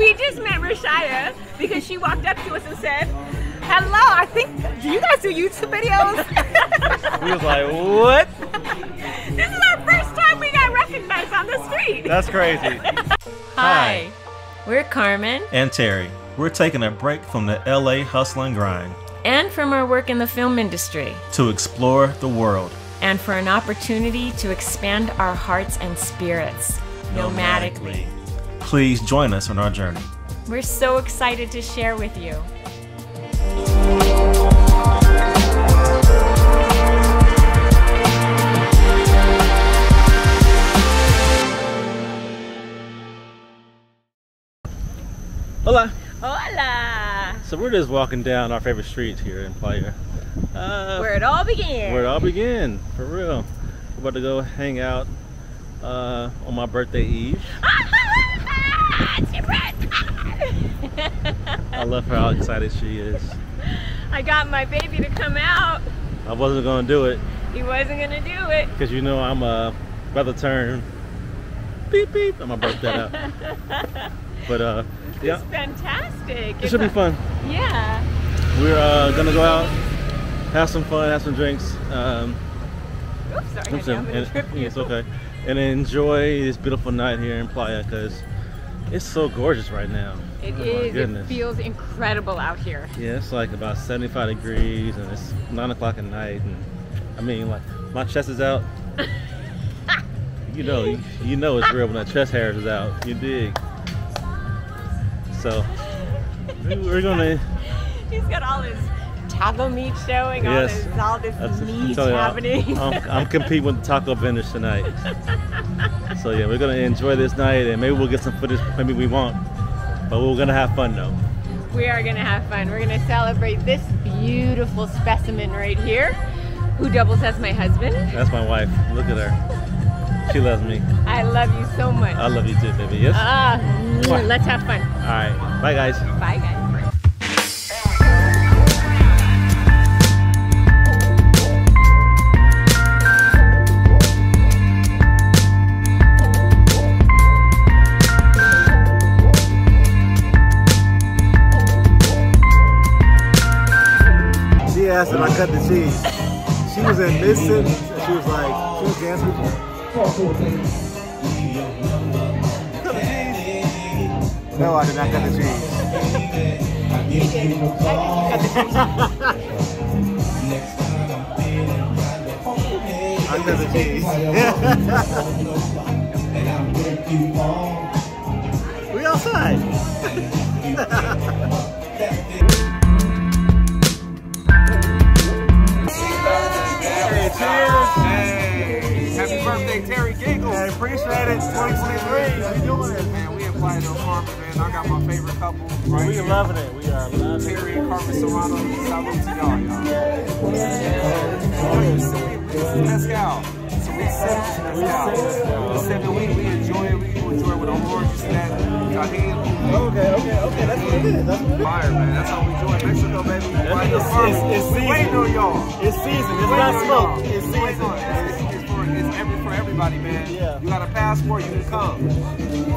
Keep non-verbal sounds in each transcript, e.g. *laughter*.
we just met Rashaya because she walked up to us and said, Hello, I think, do you guys do YouTube videos? *laughs* We was like, what? *laughs* this is our first time we got recognized on the street. That's crazy. *laughs* Hi. We're Carmen. And Terry, we're taking a break from the LA hustle and grind And from our work in the film industry. to explore the world. And for an opportunity to expand our hearts and spirits nomadically. Please join us on our journey. We're so excited to share with you. Hola. Hola! So we're just walking down our favorite streets here in Playa. Uh, Where it all began. where it all began, for real. We're about to go hang out uh, on my birthday eve. It's your birthday! I love how excited she is. *laughs* I got my baby to come out. I wasn't gonna do it He wasn't gonna do it. because you know I'm uh, about to turn beep beep. I'm gonna break that out. *laughs* But uh, yeah, It's fantastic. it should be fun. Yeah. We're uh, gonna go out, have some fun, have some drinks. Um, Oops, sorry. I'm and- it's okay. And enjoy this beautiful night here in Playa because it's so gorgeous right now. It Oh is. It feels incredible out here. Yeah, it's like about 75 degrees and it's 9 o'clock at night. And I mean, like, my chest is out. *laughs* you know, you, you know it's real when that chest hairs is out. You dig? So, we- we're gonna. *laughs* He's got all his taco meat showing, Yes. all, this, all this meat you, happening. I'm, I'm, I'm competing with the taco vendors tonight. *laughs* So yeah, we're gonna enjoy this night, and maybe we'll get some footage. Maybe we won't, but we're gonna have fun though. we are going to have fun. We're going to celebrate this beautiful specimen right here, who doubles as my husband. That's my wife. Look at her. She loves me. I love you so much. I love you too, baby. Yes. Ah, let's have fun. All right. Bye, guys. Bye, guys. Asked I cut the cheese. She was in Mississippi. She was like, she was dancing. Cut the cheese? No, I did not cut the cheese. *laughs* I cut the cheese. *laughs* we outside. *laughs* cheers. Hey, happy birthday, Terry Gingles. I appreciate it. 2023. How you doing? Man, we Playa del Carmen, man. I got my favorite couple right We here. loving it. We are loving it. Terry and Carmen Serano. Salute to y'all, y'all. So we mezcal. We sip it. We, we enjoy it. We enjoy it with an orange snack. Tajín. Okay, okay, okay. That's what it is. That's what it is. Fire, man. That's how we enjoy Mexico, baby. Playa It's- Carmen. it's- it's We waiting on y'all. It's season. It's not smoke. y'all. It's We waiting on- season. It's, it's, for, it's every, for everybody, man. Yeah. You got a passport, you can come.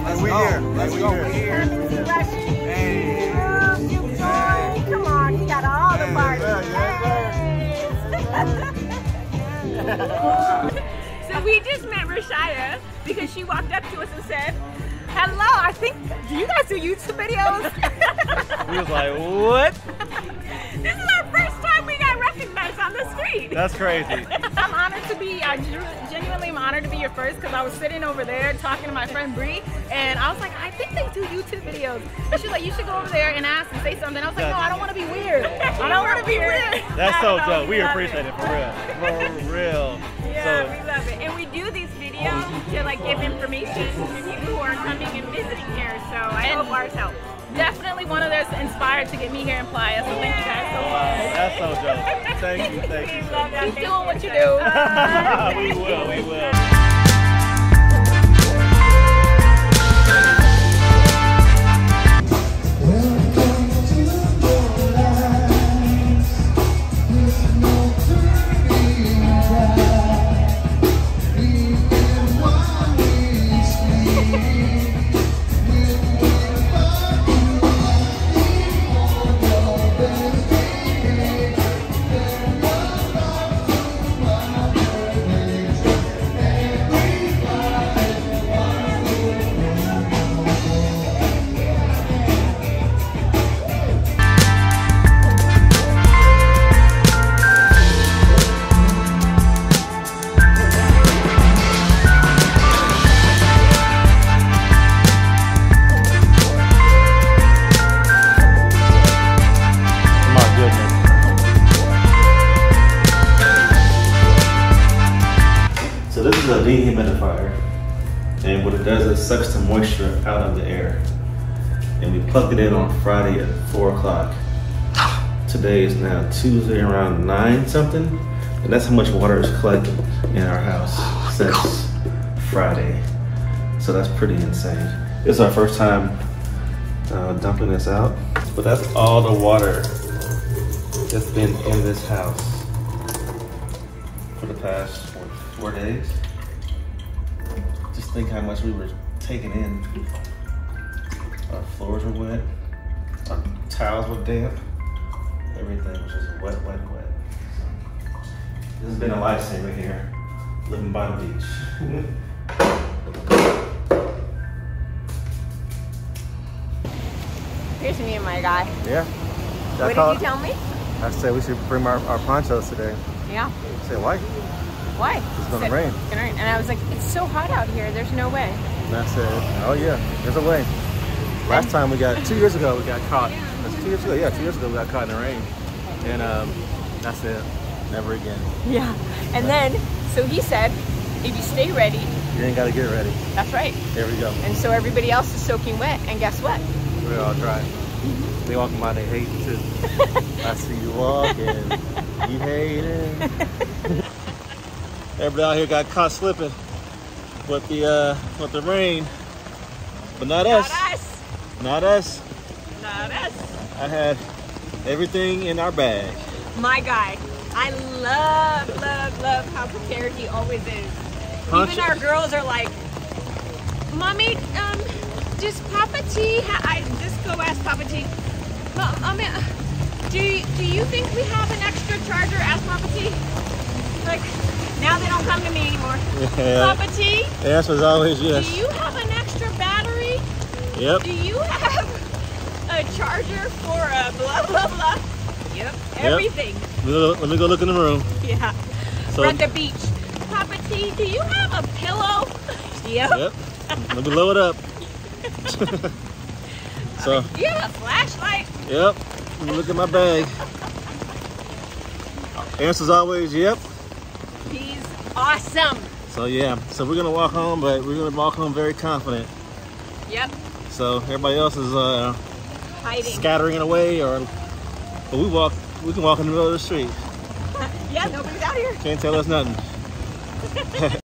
Let's we go. here. Let's We go. here. We here. Hey. Come on, he got all the parties. so *laughs* *laughs* we just met Rashaya because she walked up to us and said, Hello, I think, do you guys do YouTube videos? *laughs* We was like, *laughs* what? this is our first time we got recognized on the street. That's crazy. *laughs* I'm honored to be, I genuinely am honored to be your first because I was sitting over there talking to my friend Bree and I was like, I think they do YouTube videos. And she's like, you should go over there and ask and say something. I was like, no, I don't want to be weird. I don't want to be weird. That's so dope. We appreciate it for real. For real. Yeah, So to like give information to people who are coming and visiting here. So I hope ours helps. Definitely one of those inspired to get me here in Playa. So thank you guys so much. that's so dope. Thank you, thank you. Keep doing what you do. *laughs* we will, we will. Sucks the moisture out of the air. And we plugged it in on Friday at four o'clock. Today is now Tuesday around nine something, and that's how much water is collected in our house since Friday. So that's pretty insane. It's our first time uh, dumping this out, but that's all the water that's been in this house for the past what, four days. Just think how much we were taking in. Our floors were wet, our towels were damp, everything was just wet, wet, wet. This has been a lifesaver here, living by the beach. *laughs* Here's me and my guy. Yeah. What did you tell me? I said we should bring our, our ponchos today. Yeah. Say said, why? Why? It's gonna rain. It's gonna rain. And I was like, it's so hot out here. There's no way. And I said, oh yeah, there's a way. Last time we got, two years ago we got caught. That's two years ago, yeah, two years ago we got caught in the rain. And um, that's it, never again. Yeah. And then, so he said, if you stay ready, You ain't gotta get ready. that's right. There we go. And so everybody else is soaking wet. And guess what? We're all dry. They walking by, they hate too. *laughs* I see you walking, you hating. *laughs* Everybody out here got caught slipping with the uh, with the rain, but not us. Not us. Not us. Not us. I had everything in our bag. My guy. I love, love, love how prepared he always is. Poncho- Even our girls are like, Mommy, um, does Papa T, I just go ask Papa T, "Mom, I do, do you think we have an extra charger? Ask Papa T. Like, now they don't come to me anymore. Yeah. Papa T, The answer is always yes. do you have an extra battery? Yep. Do you have a charger for a blah, blah, blah? Yep, everything. Let me, go, let me go look in the room. Yeah. So, at the beach. Papa T, do you have a pillow? *laughs* Yep. yep. Let me load it up. *laughs* so, Do you have a flashlight? yep. Let me look at my bag. Answer's always yep. Awesome. So yeah, so we're gonna walk home, but we're gonna walk home very confident. Yep. So everybody else is uh, Hiding. scattering away, or but we walk, we can walk in the middle of the street. *laughs* yeah, nobody's out here. Can't tell us nothing. *laughs* *laughs*